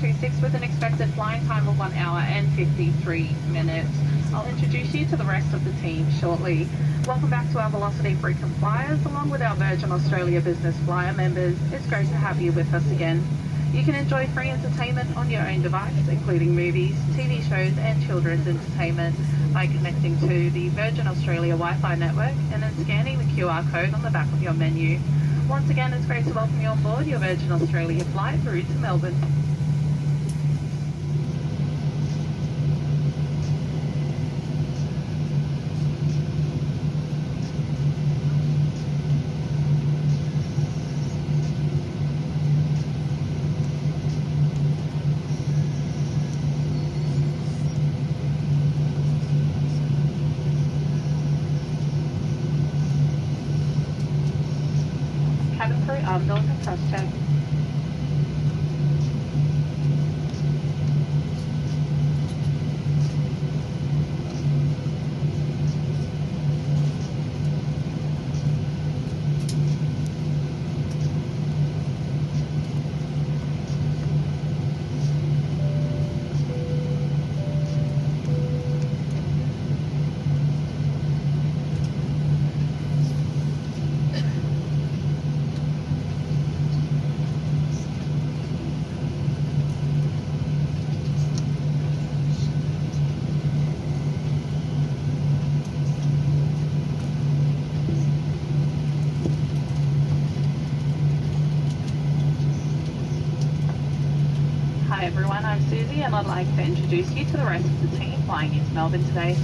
with an expected flying time of 1 hour and 53 minutes. I'll introduce you to the rest of the team shortly. Welcome back to our Velocity frequent flyers along with our Virgin Australia Business Flyer members. It's great to have you with us again. You can enjoy free entertainment on your own device, including movies, TV shows and children's entertainment by connecting to the Virgin Australia Wi-Fi network and then scanning the QR code on the back of your menu. Once again, it's great to welcome you on board your Virgin Australia flight through to Melbourne. Cabin crew, arm I'm Susie and I'd like to introduce you to the rest of the team flying into Melbourne today.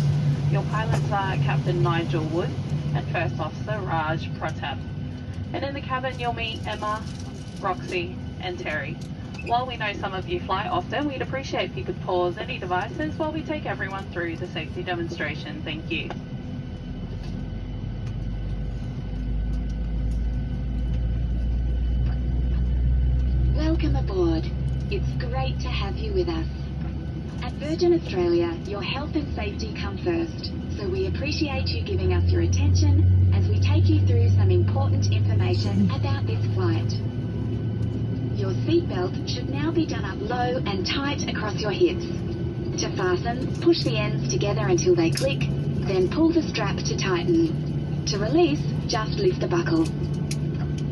Your pilots are Captain Nigel Wood and First Officer Raj Pratap. And in the cabin you'll meet Emma, Roxy and Terry. While we know some of you fly often, we'd appreciate if you could pause any devices while we take everyone through the safety demonstration. Thank you. Welcome aboard. It's great to have you with us. At Virgin Australia, your health and safety come first, so we appreciate you giving us your attention as we take you through some important information about this flight. Your seatbelt should now be done up low and tight across your hips. To fasten, push the ends together until they click, then pull the strap to tighten. To release, just lift the buckle.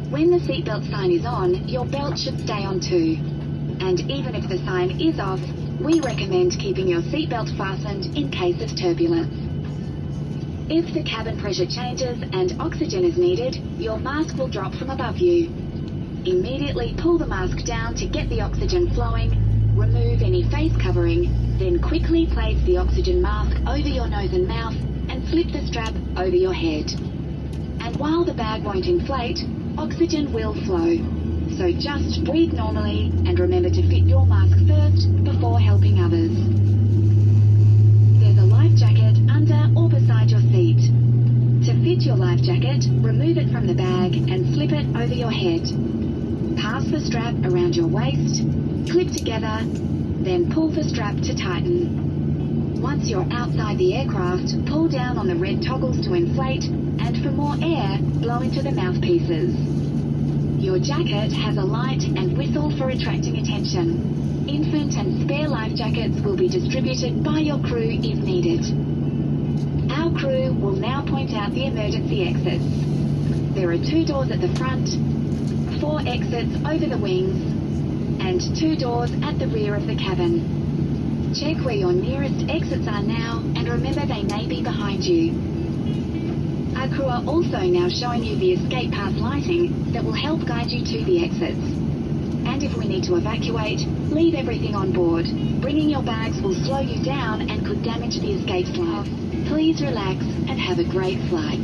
When the seatbelt sign is on, your belt should stay on too. And even if the sign is off, we recommend keeping your seatbelt fastened in case of turbulence. If the cabin pressure changes and oxygen is needed, your mask will drop from above you. Immediately pull the mask down to get the oxygen flowing, remove any face covering, then quickly place the oxygen mask over your nose and mouth and slip the strap over your head. And while the bag won't inflate, oxygen will flow. So just breathe normally and remember to fit your mask first before helping others. There's a life jacket under or beside your seat. To fit your life jacket, remove it from the bag and slip it over your head. Pass the strap around your waist, clip together, then pull the strap to tighten. Once you're outside the aircraft, pull down on the red toggles to inflate and for more air, blow into the mouthpieces. Your jacket has a light and whistle for attracting attention. Infant and spare life jackets will be distributed by your crew if needed. Our crew will now point out the emergency exits. There are two doors at the front, four exits over the wings, and two doors at the rear of the cabin. Check where your nearest exits are now and remember they may be behind you. Our crew are also now showing you the escape path lighting that will help guide you to the exits. And if we need to evacuate, leave everything on board. Bringing your bags will slow you down and could damage the escape slide. Please relax and have a great flight.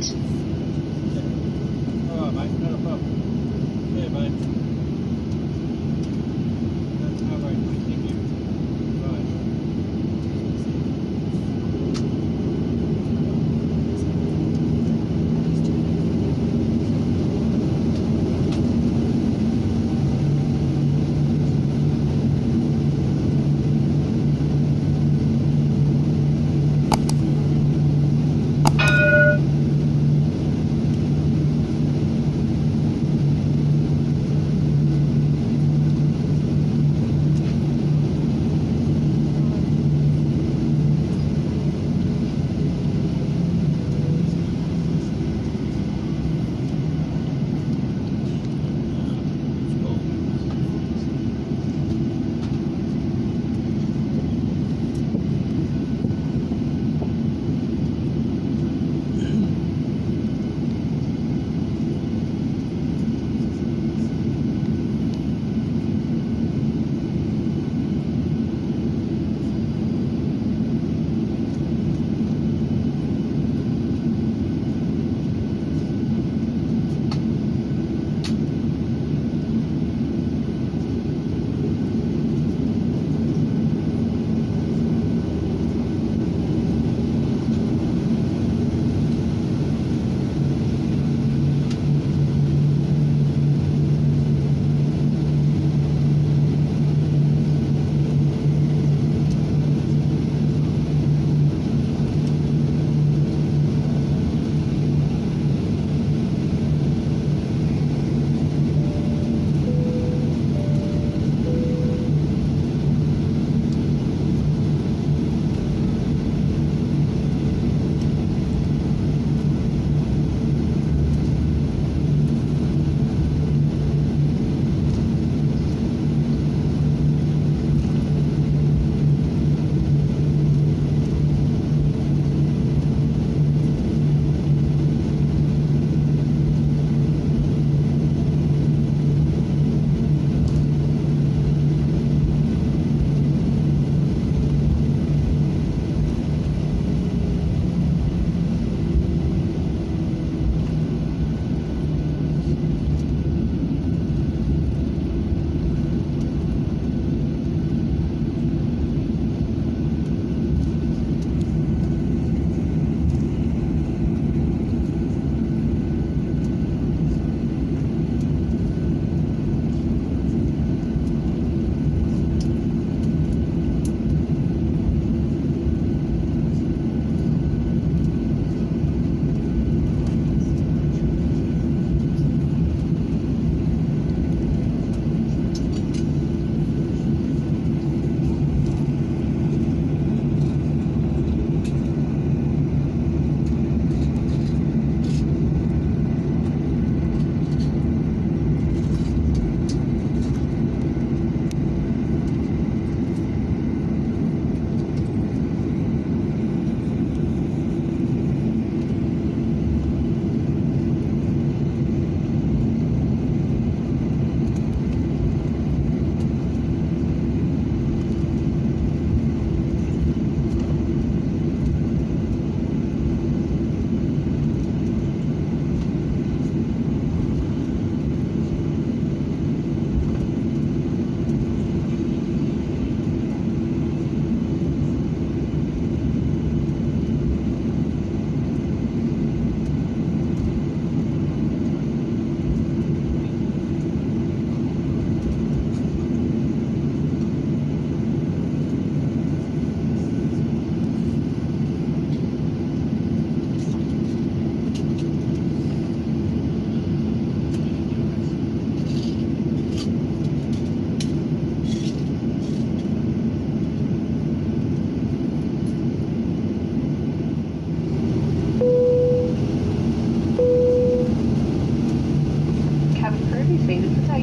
是谁的不在？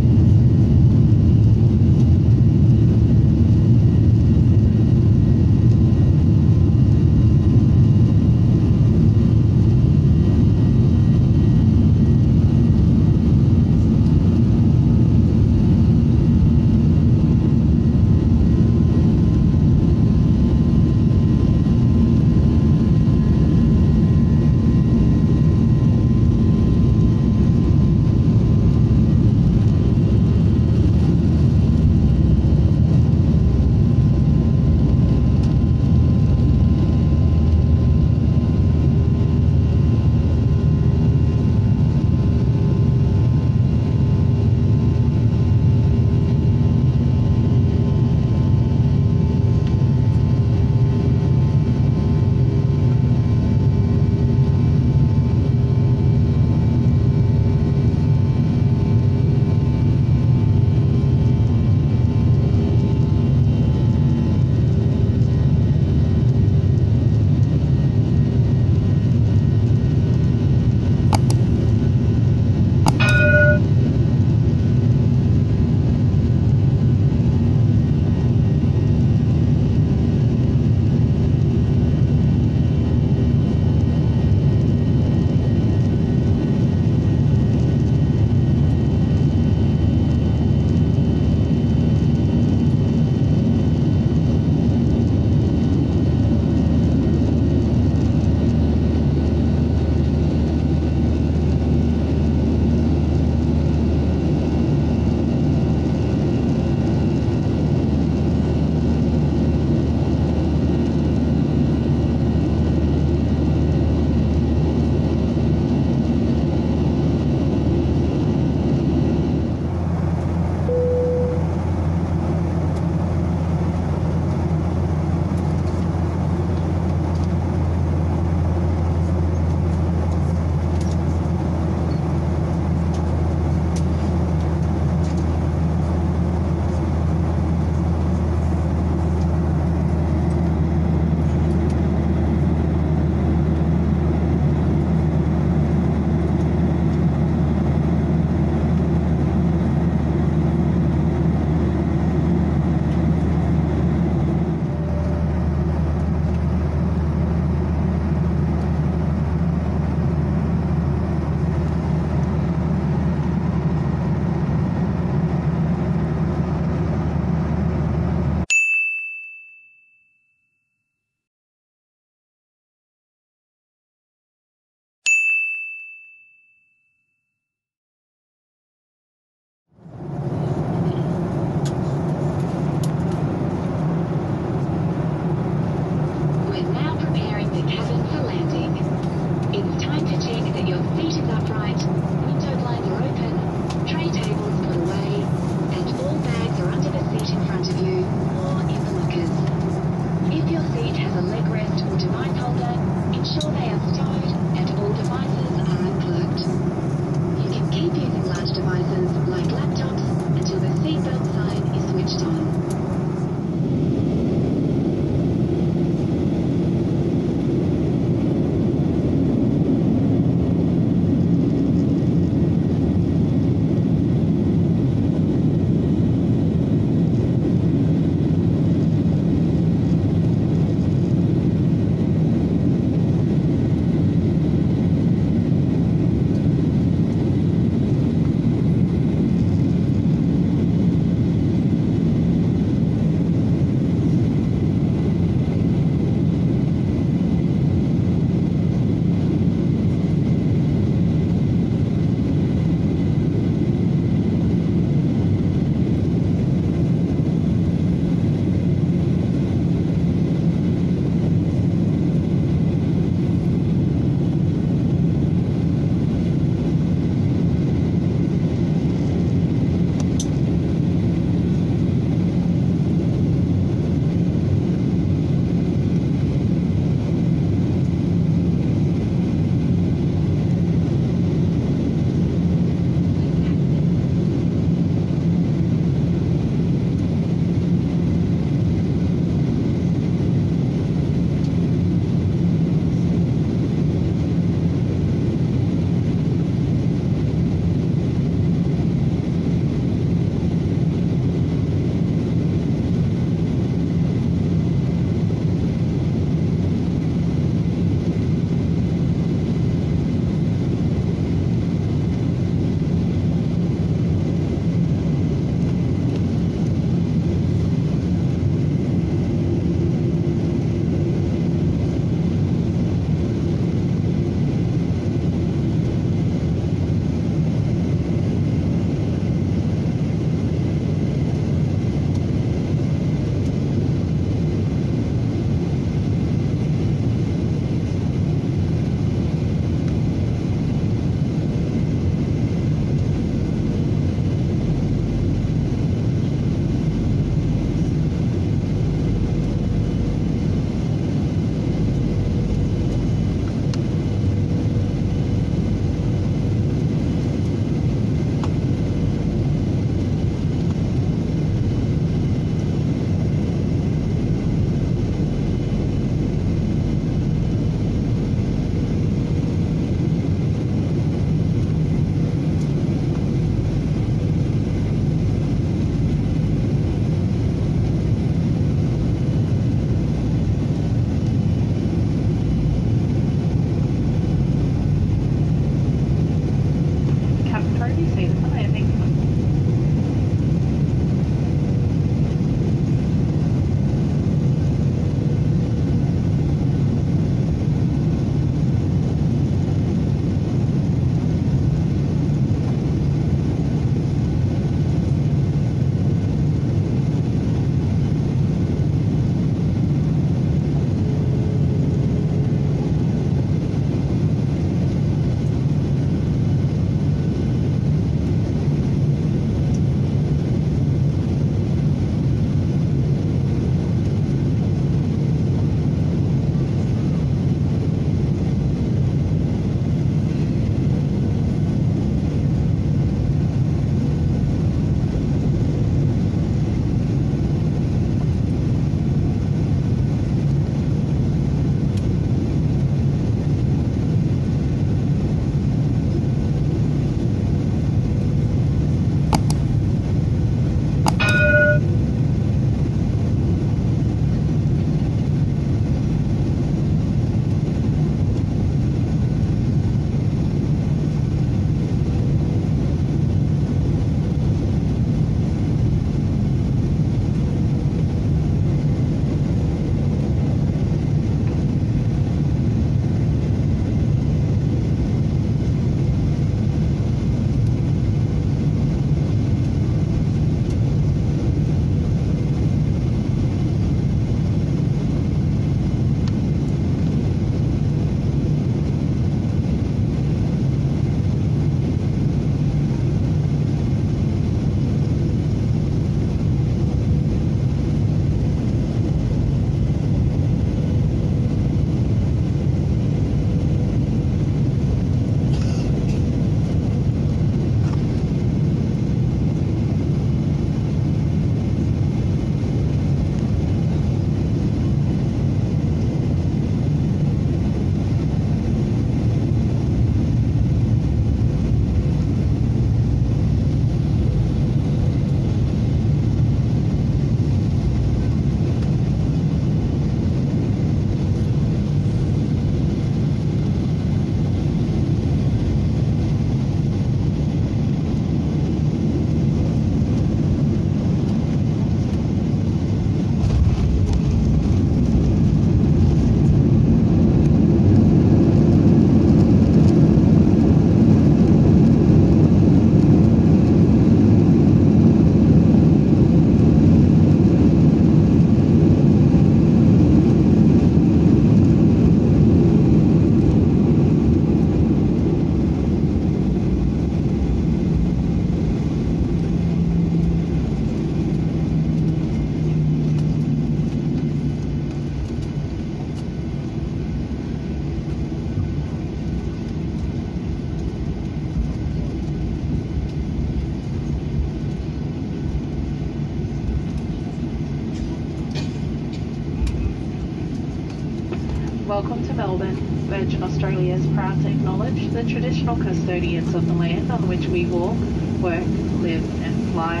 Melbourne, Virgin Australia is proud to acknowledge the traditional custodians of the land on which we walk, work, live, and fly,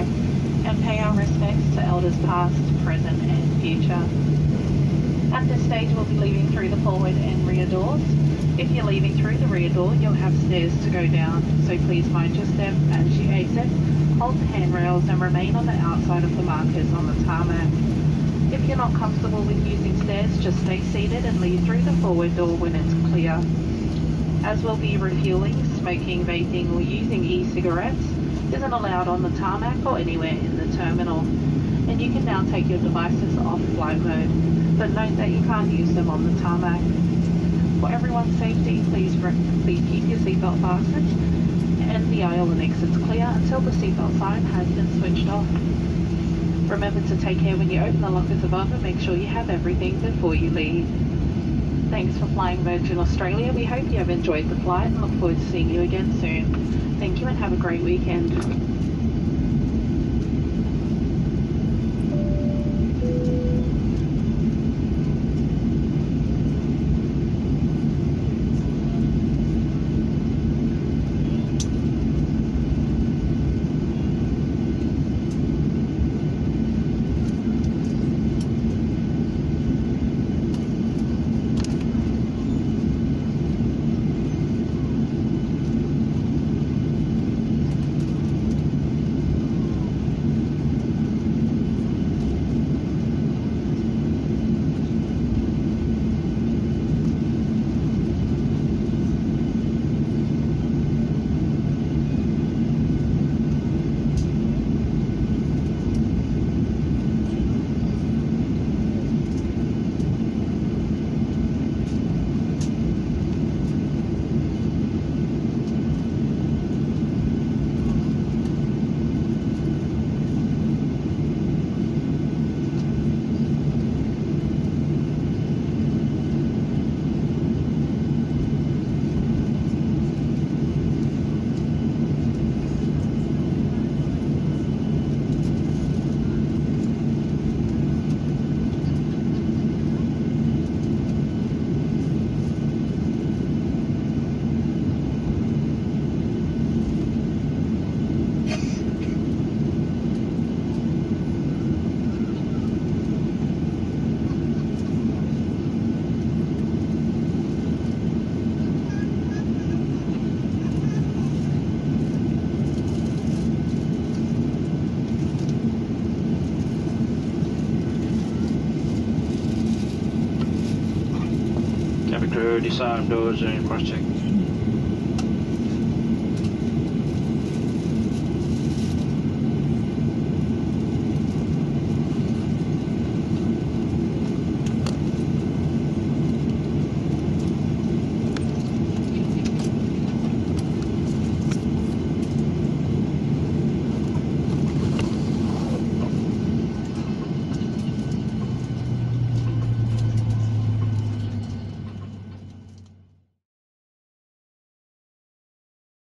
and pay our respects to elders past, present, and future. At this stage, we'll be leaving through the forward and rear doors. If you're leaving through the rear door, you'll have stairs to go down, so please mind your step as you exit. Hold the handrails and remain on the outside of the markers on the tarmac. If you're not comfortable with using stairs, just stay seated and leave through the forward door when it's clear. As we'll be refueling, smoking, vaping, or using e-cigarettes isn't allowed on the tarmac or anywhere in the terminal. And you can now take your devices off flight mode, but note that you can't use them on the tarmac. For everyone's safety, please, please keep your seatbelt fastened and the aisle and exits clear until the seatbelt sign has been switched off. Remember to take care when you open the lockers above and make sure you have everything before you leave. Thanks for flying Virgin Australia. We hope you have enjoyed the flight and look forward to seeing you again soon. Thank you and have a great weekend. Disarm doors and cross check.